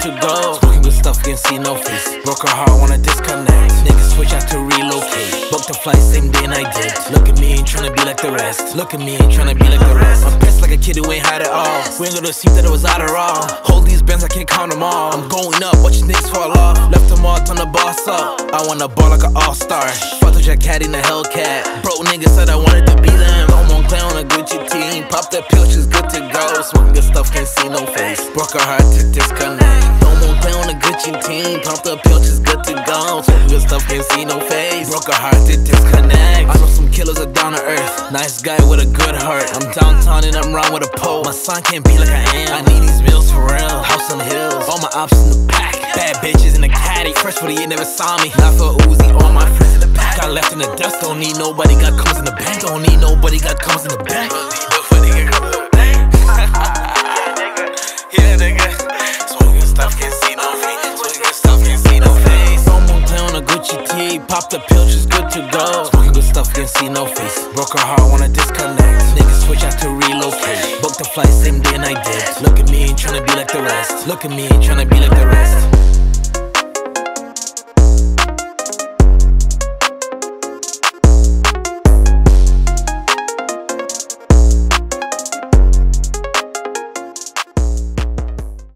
to go. Smoking good stuff, can't see no face. Broke her heart, wanna disconnect. Niggas switch out to relocate. Booked the flight same day and I did. Look at me, ain't tryna be like the rest. Look at me, ain't tryna be like the rest. I'm pissed like a kid who ain't had it all. We ain't gonna see that it was out of raw. Hold these bands, I can't count them all. I'm going up, watch niggas fall off. Left them all, turn the boss up. I wanna ball like an all-star. Fuck the Cat in the Hellcat. Bro, niggas said I wanted to be them. Go. Smoking good stuff, can't see no face. Broke her heart to disconnect. No more clown on a Gucci team. Pop the pill, she's good to go. Smoking good stuff, can't see no face. Broke her heart to disconnect. I know some killers are down to earth. Nice guy with a good heart. I'm downtown and I'm round with a pole. My son can't be like I am. I need these bills for real. House on the hills. All my ops in the pack. Bad bitches in the caddy. Fresh for the year, never saw me. Not for Uzi, all my friends in the pack. Got left in the dust. Don't need nobody. Got comes in the bank. Don't need nobody. Got comes in the bank. Pop the pill, she's good to go. Smoking good stuff, can't see no face. Broke her heart, wanna disconnect. Niggas switch out to relocate. Booked the flight same day and I did. Look at me, ain't tryna be like the rest. Look at me, ain't tryna be like the rest.